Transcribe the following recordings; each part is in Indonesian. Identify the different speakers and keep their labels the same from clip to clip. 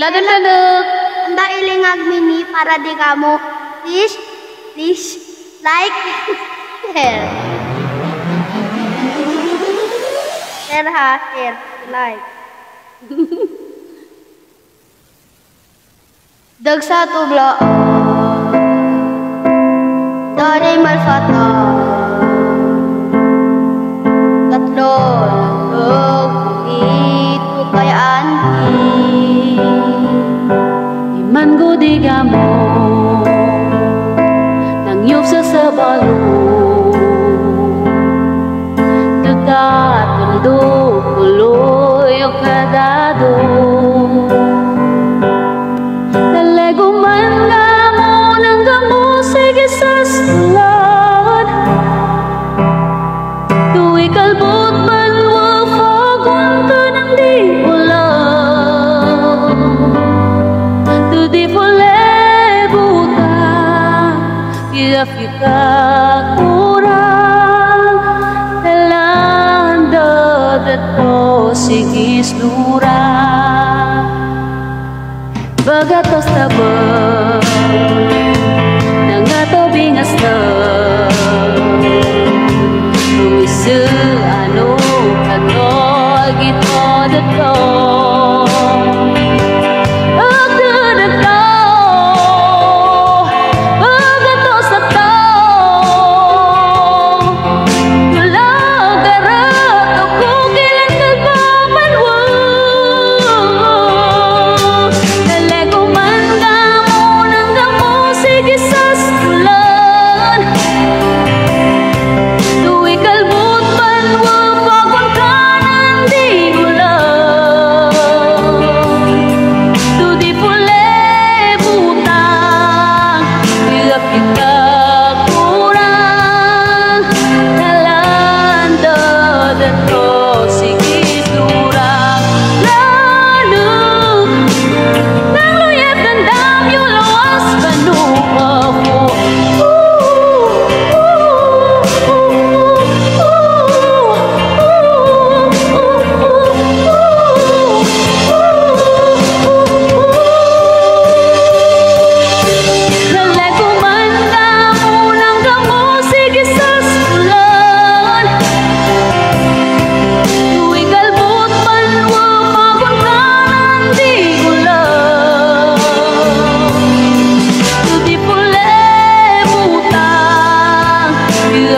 Speaker 1: Iladun-laduk.
Speaker 2: Anda ilingag mini para di kamu. Please, please, like, share. Share ha, share, like. Dag satu bla. Dari malfata.
Speaker 1: Nangyufsa sa balong Tuta at mundo Kuloy o kadado Ia fika kurang Telanda dato sigis lurang Bagatos tabang Nangato bingas na Umisa ano kato Gito dato Tuwi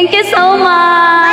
Speaker 1: Thank you so much.